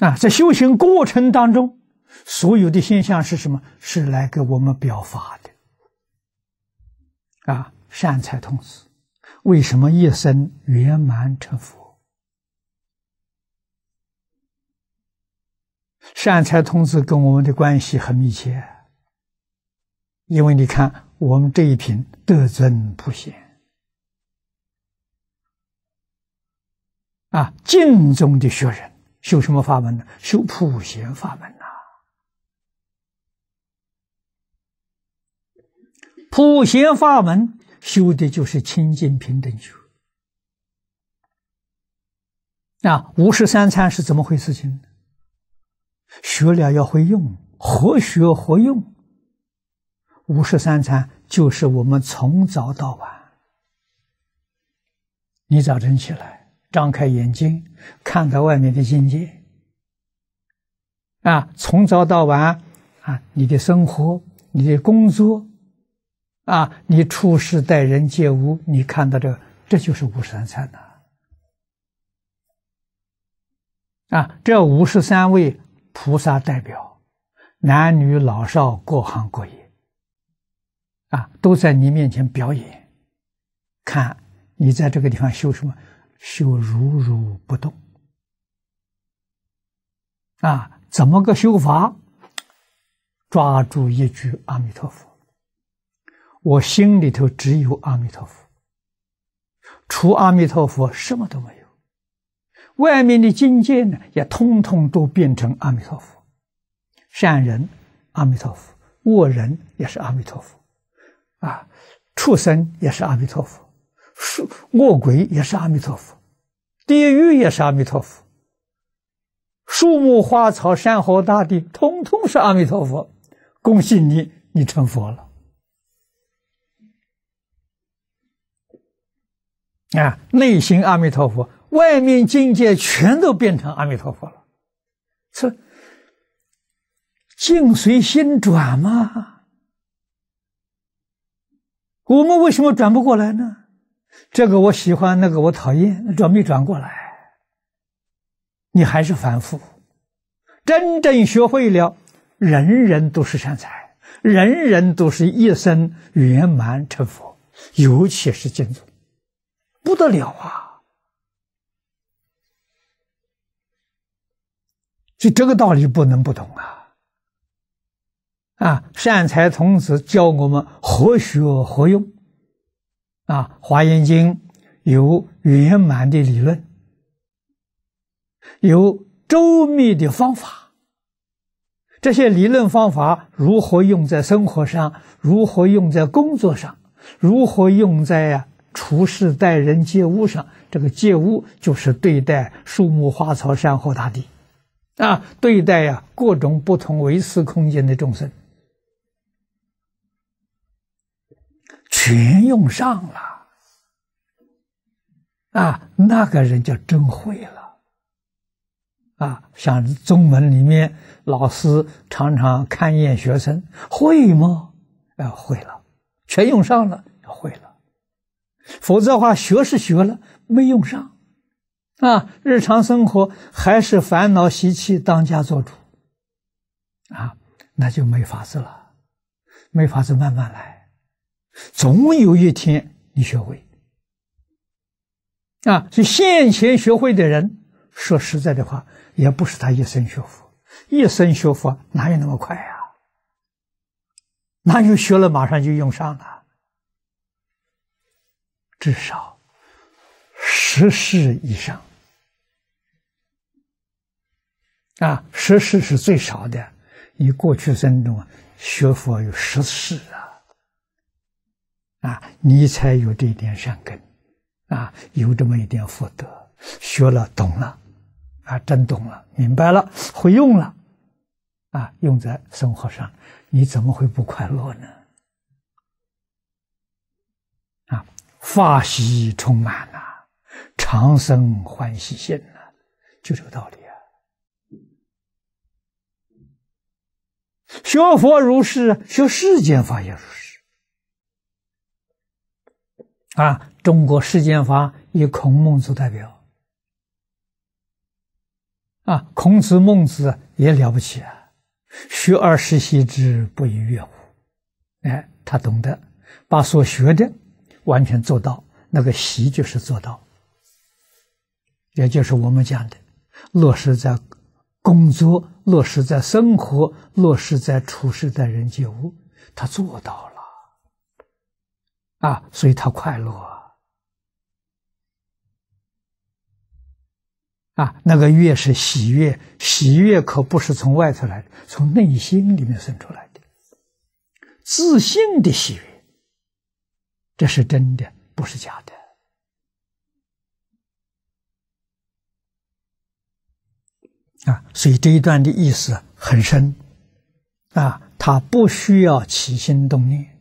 啊，在修行过程当中，所有的现象是什么？是来给我们表法的。啊，善财童子为什么一生圆满成佛？善财童子跟我们的关系很密切，因为你看，我们这一品得尊普贤啊，净宗的学人修什么法门呢？修普贤法门呐。普贤法门修的就是清净平等觉。啊，五十三参是怎么回事情呢？学了要会用，活学活用。五十三参就是我们从早到晚，你早晨起来，张开眼睛，看到外面的境界，啊，从早到晚，啊，你的生活，你的工作，啊，你处事待人接物，你看到这，这就是五十三参呐。啊，这五十三位。菩萨代表，男女老少各行各业，啊，都在你面前表演，看你在这个地方修什么，修如如不动，啊，怎么个修法？抓住一句阿弥陀佛，我心里头只有阿弥陀佛，除阿弥陀佛什么都没有。外面的境界呢，也通通都变成阿弥陀佛，善人阿弥陀佛，恶人也是阿弥陀佛，啊，畜生也是阿弥陀佛，树恶鬼也是阿弥陀佛，地狱也是阿弥陀佛，树木花草山河大地，通通是阿弥陀佛。恭喜你，你成佛了。啊，内心阿弥陀佛。外面境界全都变成阿弥陀佛了，是境随心转嘛？我们为什么转不过来呢？这个我喜欢，那个我讨厌，转没转过来？你还是反复。真正学会了，人人都是善财，人人都是一生圆满成佛，尤其是净土，不得了啊！所以这个道理不能不懂啊！啊，善财童子教我们何学何用啊，《华严经》有圆满的理论，有周密的方法。这些理论方法如何用在生活上？如何用在工作上？如何用在处事待人接物上？这个接物就是对待树木花草山河大地。啊，对待呀各种不同维次空间的众生，全用上了。啊，那个人就真会了。啊，像宗门里面老师常常看一眼学生，会吗？啊，会了，全用上了，会了。否则的话，学是学了，没用上。啊，日常生活还是烦恼习气当家做主，啊，那就没法子了，没法子慢慢来，总有一天你学会。啊，所以现前学会的人，说实在的话，也不是他一生学佛，一生学佛哪有那么快呀？哪有学了马上就用上了？至少十世以上。啊，十世是最少的。你过去生中学佛有十世啊，啊，你才有这一点善根，啊，有这么一点福德，学了懂了，啊，真懂了，明白了，会用了，啊，用在生活上，你怎么会不快乐呢？啊，法喜充满呐，长生欢喜心呐，就这个道理啊。学佛如是，学世间法也如是。啊，中国世间法以孔孟做代表。啊，孔子、孟子也了不起啊！学而时习之，不亦说乎？哎，他懂得把所学的完全做到，那个习就是做到，也就是我们讲的落实在工作、落实在生活、落实在处事待人接物，他做到了啊，所以他快乐。啊，那个悦是喜悦，喜悦可不是从外头来的，从内心里面生出来的，自信的喜悦，这是真的，不是假的。啊，所以这一段的意思很深，啊，他不需要起心动念。